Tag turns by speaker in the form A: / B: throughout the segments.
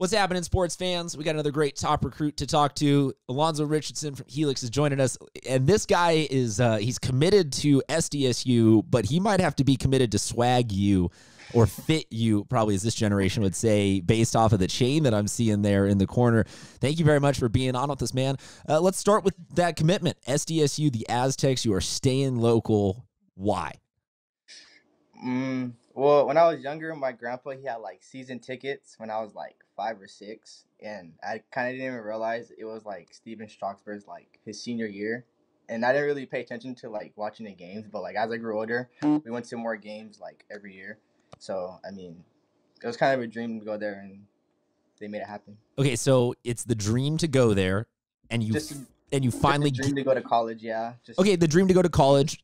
A: What's happening, sports fans? We got another great top recruit to talk to. Alonzo Richardson from Helix is joining us, and this guy is uh, he's committed to SDSU, but he might have to be committed to swag you or fit you, probably as this generation would say, based off of the chain that I'm seeing there in the corner. Thank you very much for being on with us, man. Uh, let's start with that commitment. SDSU, the Aztecs, you are staying local. Why?
B: Mm, well, when I was younger, my grandpa he had like season tickets when I was like five or six, and I kind of didn't even realize it was like Stephen Strasburg's like his senior year, and I didn't really pay attention to like watching the games. But like as I grew older, mm. we went to more games like every year. So I mean, it was kind of a dream to go there, and they made it happen.
A: Okay, so it's the dream to go there, and you
B: Just,
A: and you finally
B: dream to go to college. Yeah. Just,
A: okay the dream to go to college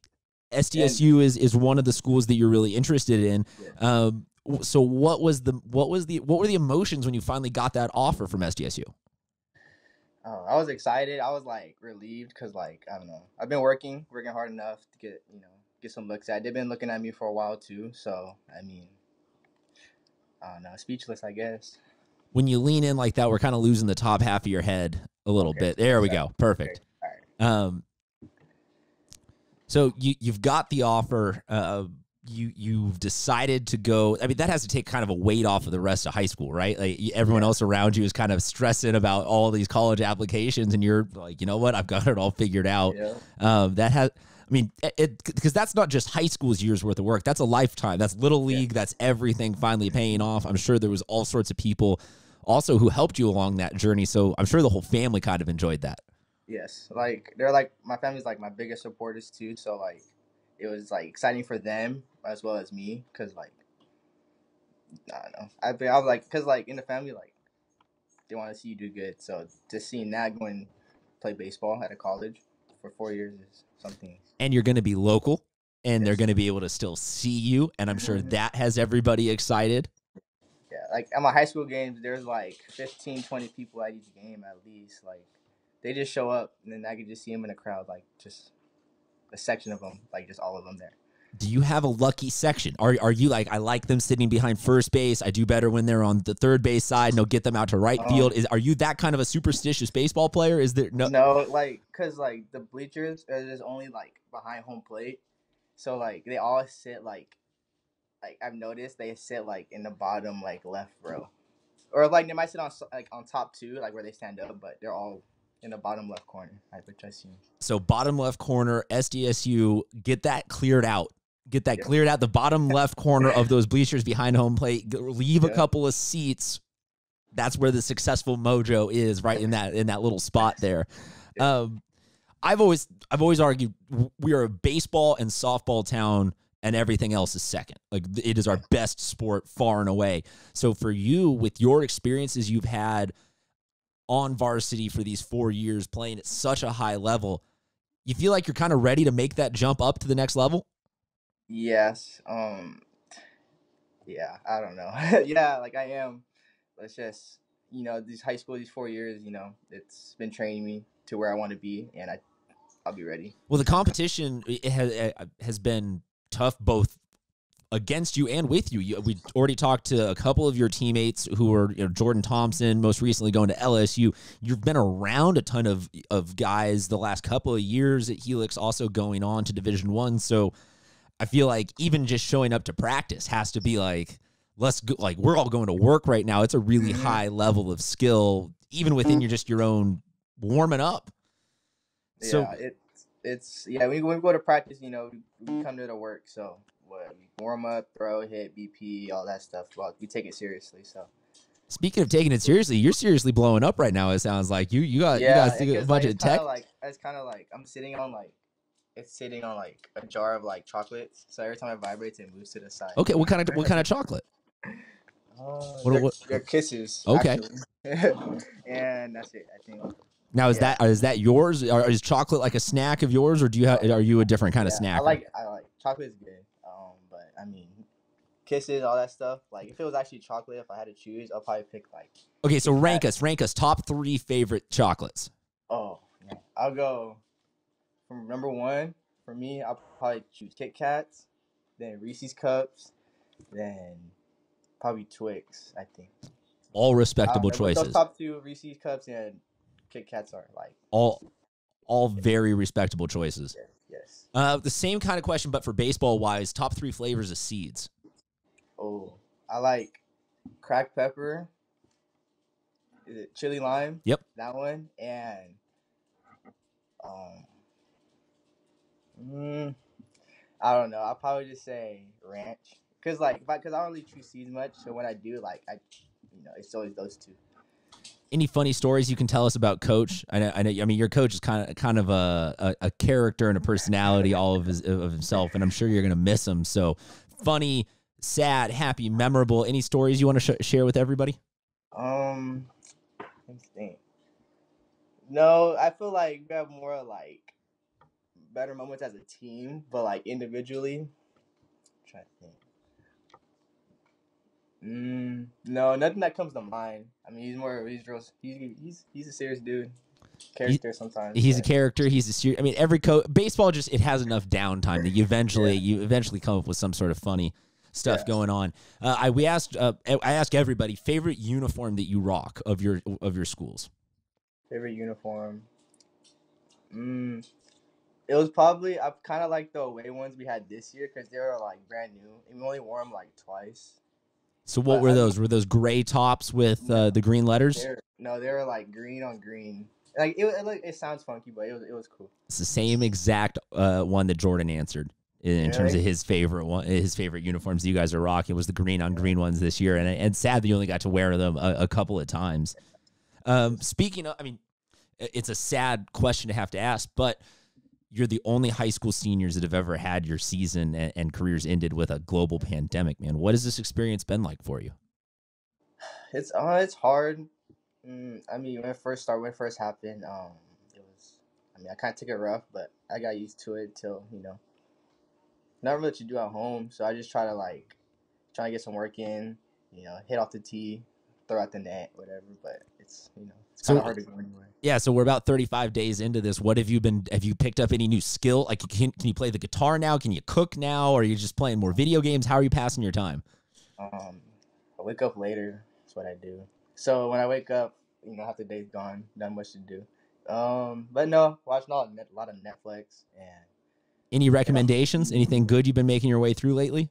A: sdsu is is one of the schools that you're really interested in
B: Yeah.
A: um so what was the what was the what were the emotions when you finally got that offer from sdsu
B: Oh, I was excited. I was like relieved because like I don't know. I've been working, working hard enough to get you know get some looks at. They've been looking at me for a while too. So I mean, I don't know, speechless. I guess.
A: when you lean in like that we're kind of losing the top half of your head a little
B: Okay.
A: bit there we go perfect
B: All right.
A: um so you you've got the offer uh you you've decided to go i mean that has to take kind of a weight off of the rest of high school right like everyone else around you is kind of stressing about all these college applications and you're like you know what i've got it all figured out
B: Yeah.
A: um that has I mean, it because that's not just high school's years worth of work. That's a lifetime. That's little
B: Yeah.
A: league. That's everything finally paying off. I'm sure there was all sorts of people also who helped you along that journey. So I'm sure the whole family kind of enjoyed that.
B: Yes. Like they're like my family's like my biggest supporters too. So like it was like exciting for them as well as me because like I don't know. I I was like because like in the family like they want to see you do good. So just seeing that going play baseball at a college for four years is something.
A: And you're going to be local, and they're going to be able to still see you. And I'm sure
B: Mhm.
A: that has everybody excited.
B: Yeah, like at my high school games, there's like 15, 20 people at each game at least. Like they just show up, and then I could just see them in the crowd, like just a section of them, like just all of them there.
A: Do you have a lucky section? Are are you like I like them sitting behind first base? I do better when they're on the third base side. No, get them out to right
B: Um,
A: field. Is are you that kind of a superstitious baseball player? Is there no?
B: No, like cause like the bleachers are just only like behind home plate, so like they all sit like, like I've noticed they sit like in the bottom like left row, or like they might sit on like on top two like where they stand up, but they're all in the bottom left corner. Like which I see.
A: So bottom left corner, SDSU, get that cleared out. Get that cleared out. The bottom left corner of those bleachers behind home plate. Leave a couple of seats. That's where the successful mojo is, right in that in that little spot there. Um, I've always I've always argued we are a baseball and softball town, and everything else is second. Like it is our best sport far and away. So for you, with your experiences you've had on varsity for these four years, playing at such a high level, you feel like you're kind of ready to make that jump up to the next level.
B: Yes. Um. Yeah, I don't know. yeah, like I am. It's just you know these high school, these four years. You know, it's been training me to where I want to be, and I, I'll be ready.
A: Well, the competition it has, has been tough both against you and with you. you. We already talked to a couple of your teammates who are you know, Jordan Thompson, most recently going to LSU. You've been around a ton of of guys the last couple of years at Helix, also going on to Division One. So I feel like even just showing up to practice has to be like let's go. Like we're all going to work right now. It's a really
B: Mhm.
A: high level of skill, even within your just your own warming up. So
B: yeah, it's it's yeah. We, we go to practice, you know, we, we come to the work. So what warm up, throw, hit, BP, all that stuff. Well, we take it seriously. So
A: Speaking of taking it seriously, you're seriously blowing up right now. It sounds like you you got
B: yeah,
A: you do a bunch
B: like,
A: of tech.
B: Like it's kind of like I'm sitting on like it's sitting on like a jar of like chocolates. So every time it vibrates, it moves to the side.
A: Okay, what kind of what kind of chocolate?
B: Uh,
A: What-
B: they're,
A: what-
B: they're kisses.
A: Okay.
B: and that's it. I think.
A: Now is
B: Yeah.
A: that is that yours? Or is chocolate like a snack of yours, or do you have are you a different kind of snack?
B: I like I like chocolate is good. But I mean, kisses, all that stuff. Like if it was actually chocolate, if I had to choose, I'll probably pick like
A: okay, so rank
B: Kat.
A: us, rank us top three favorite chocolates.
B: oh, man. I'll go from number one for me. I'll probably choose Kit Kats, then Reese's cups, then probably Twix. I think.
A: All respectable
B: don't know, but
A: choices.
B: Those top two Reese's cups and Kit Kats are like
A: all all very respectable choices.
B: yes, yes.
A: Uh, the same kind of question, but for baseball wise, top three flavors of seeds.
B: Oh, I like cracked pepper. Is it chili lime?
A: Yep.
B: That one and um. Mm, I don't know. I'll probably just say ranch, cause like, because I don't really chew seeds much. So when I do, like, I, you know, it's always those two.
A: Any funny stories you can tell us about Coach? I know, I know. I mean, your coach is kind of kind of a, a, a character and a personality all of his of himself, and I'm sure you're gonna miss him. So, funny, sad, happy, memorable. Any stories you want to sh- share with everybody?
B: Um. No, I feel like we have more like better moments as a team, but like individually, I'm trying to think. Mm, no, nothing that comes to mind. I mean, he's more he's real. He's he's he's a serious dude. Character sometimes.
A: He's a character. He's a serious. I mean, every coach baseball just it has enough downtime that you eventually you eventually come up with some sort of funny stuff
B: Yeah.
A: going on. Uh, I we asked uh, I asked everybody favorite uniform that you rock of your of your schools.
B: favorite uniform. Mm, it was probably I kind of like the away ones we had this year because they were like brand new and we only wore them like twice.
A: So what
B: But
A: were those? Were those gray tops with uh, the green letters?
B: They're, no, they were like green on green. Like it, it, it sounds funky, but it was it was cool.
A: It's the same exact uh, one that Jordan answered in, terms of his favorite one, his favorite uniforms you guys are rocking was the green on green ones this year, and and sad that you only got to wear them a, a couple of times. Um, speaking of, I mean, it's a sad question to have to ask, but you're the only high school seniors that have ever had your season and, and careers ended with a global pandemic. Man, what has this experience been like for you?
B: It's uh, it's hard. Mm, I mean, when it first started, when it first happened, um, it was. I mean, I kind of took it rough, but I got used to it till you know. Not really what you do at home, so I just try to like, try to get some work in. You know, hit off the tee, throw out the net, whatever. But it's you know, it's
A: So-
B: kind of hard to go anywhere.
A: Yeah, so we're about 35 days into this. What have you been? Have you picked up any new skill? Like, can, can you play the guitar now? Can you cook now? Or are you just playing more video games? How are you passing your time?
B: Um, I wake up later. That's what I do. So when I wake up, you know, half the day's gone. Not much to do. Um, but no, watching a lot of, a lot of Netflix and
A: Any recommendations? Anything good you've been making your way through lately?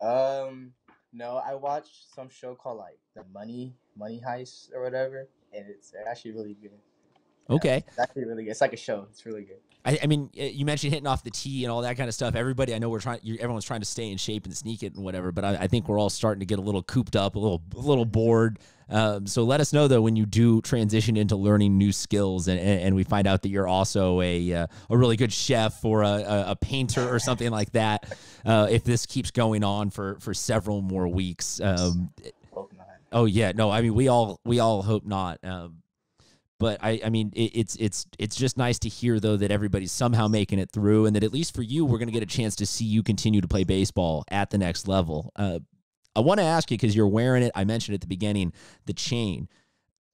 B: um, no, I watched some show called like the Money Money Heist or whatever, and it's actually really good.
A: Okay.
B: It's actually really good. It's like a show. It's really good.
A: I, I mean, you mentioned hitting off the tee and all that kind of stuff. Everybody, I know we're trying. You, everyone's trying to stay in shape and sneak it and whatever. But I, I think we're all starting to get a little cooped up, a little, a little bored. Um, so let us know though when you do transition into learning new skills, and, and, and we find out that you're also a uh, a really good chef or a, a, a painter or something like that. Uh, if this keeps going on for for several more weeks, um. Oh yeah, no, I mean we all we all hope not. Um, but I, I mean it, it's it's it's just nice to hear though that everybody's somehow making it through, and that at least for you, we're gonna get a chance to see you continue to play baseball at the next level. Uh, I want to ask you because you're wearing it. I mentioned at the beginning the chain.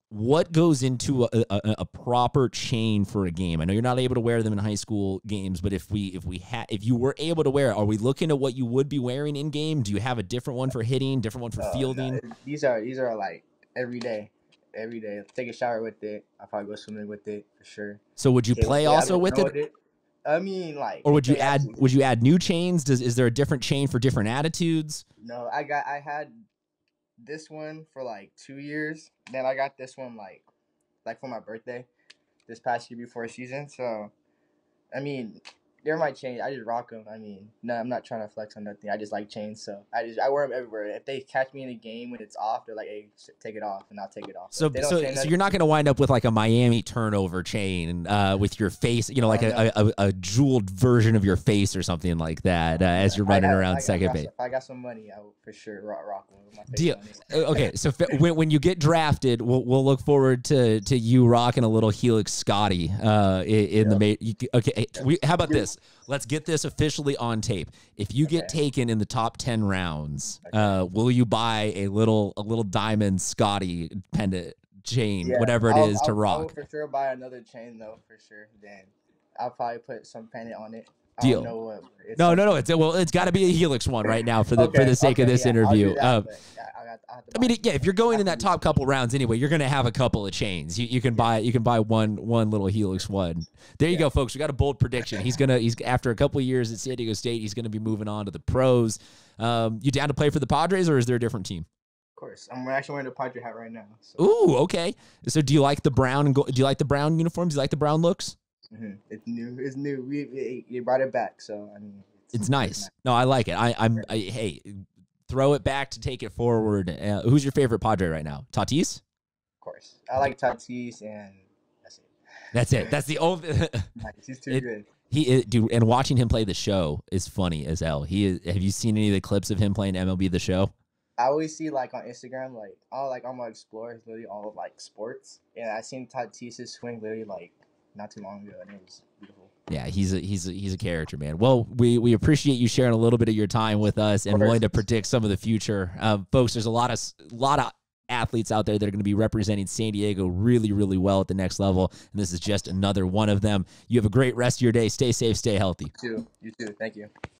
A: What goes into a, a, a proper chain for a game? I know you're not able to wear them in high school games, but if we if we had if you were able to wear, it, are we looking at what you would be wearing in game? Do you have a different one for hitting, different one for
B: no,
A: fielding?
B: these are these are like every day, every day. Take a shower with it. I probably go swimming with it for sure.
A: So would you
B: Okay,
A: play
B: yeah,
A: also with
B: know
A: it,
B: I mean, like,
A: or would you add would you add new chains? Does is there a different chain for different attitudes?
B: No, I got I had this one for like two years. Then I got this one like like for my birthday this past year before season. So I mean, they might change. I just rock them. I mean, no, I'm not trying to flex on nothing. I just like chains, so I just I wear them everywhere. If they catch me in a game when it's off, they're like, "Hey, take it off," and I'll take it off.
A: So
B: if they don't
A: so so
B: nothing-
A: you're not going to wind up with like a Miami turnover chain uh, with your face, you know, like
B: Oh,
A: a, a, a jeweled version of your face or something like that uh, as you're running
B: got-
A: around
B: I
A: second base.
B: some- If I got some money, I will for sure rock, rock one with my face
A: Deal. Uh, Okay, so when, when you get drafted, we'll, we'll look forward to to you rocking a little Helix Scotty uh, in, in the
B: Yeah.
A: ma- you, Okay, we, how about this? Let's get this officially on tape. If you get
B: Okay.
A: taken in the top ten rounds, uh, will you buy a little a little diamond Scotty pendant chain,
B: Yeah,
A: whatever it
B: I'll-
A: is, to
B: I'll- I will
A: rock?
B: for sure buy another chain though, for sure. Then I'll probably put some pendant on it.
A: Deal.
B: what.
A: No, no, no. It's well, it's got to be a Helix one right now for the for the sake of this
B: yeah,
A: interview.
B: that,
A: Um,
B: I got- I
A: I mean, yeah, if you're going in that top couple rounds anyway, you're going to have a couple of chains. You, you can buy you can buy one one little Helix one. There you go, folks. We got a bold prediction. He's gonna he's after a couple of years at San Diego State, he's going to be moving on to the pros. Um, you down to play for the Padres, or is there a different team?
B: Of course, I'm actually wearing the Padre hat right now. So.
A: Ooh, okay. So do you like the brown do you like the brown uniforms? Do you like the brown looks?
B: Hmm It's new. It's new. We, we, we brought it back, so I mean,
A: It's nice. No, I like it. I, I'm I, hey, throw it back to take it forward. Uh, who's your favorite Padre right now? Tatis.
B: Of course, I like Tatis, and that's it.
A: That's it. That's the old.
B: Nice. He's too
A: It-
B: good.
A: He is, dude, and watching him play the show is funny as hell. He is, have you seen any of the clips of him playing MLB the show?
B: I always see like on Instagram, like all like on my explore literally all of like sports, and I seen Tatis' swing literally like not too long ago, and it was beautiful.
A: Yeah, he's a he's a, he's a character, man. Well, we we appreciate you sharing a little bit of your time with us and willing to predict some of the future, uh, folks. There's a lot of lot of athletes out there that are going to be representing San Diego really really well at the next level, and this is just another one of them. You have a great rest of your day. Stay safe, stay healthy.
B: You too. You too. Thank you.